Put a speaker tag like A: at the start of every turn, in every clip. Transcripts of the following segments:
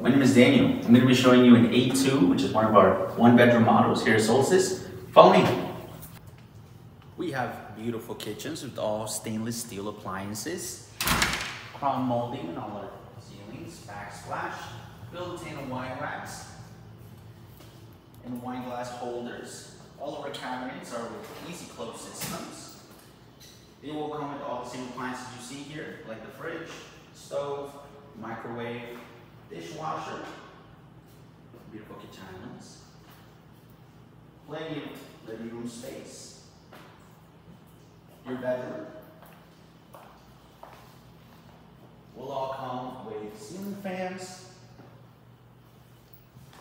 A: my name is Daniel. I'm going to be showing you an A2, which is one of our one bedroom models here at Solstice. Follow me. We have beautiful kitchens with all stainless steel appliances, crown molding in all our ceilings, backsplash, built-in wine racks, and wine glass holders. All of our cabinets are with easy close systems. They will come with all the same appliances you see here, like the fridge, stove, microwave, dishwasher, beautiful kitchen islands, plenty of living room space, your bedroom. Will all come with ceiling fans,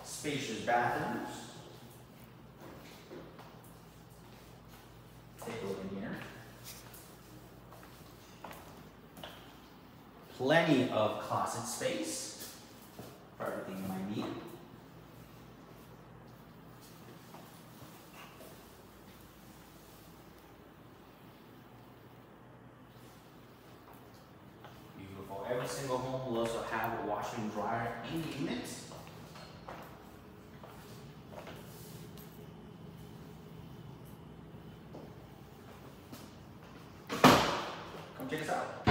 A: spacious bathrooms. Take a look in here. Plenty of closet space Beautiful. Every single home will also have a washer and dryer in the unit. Come check us out.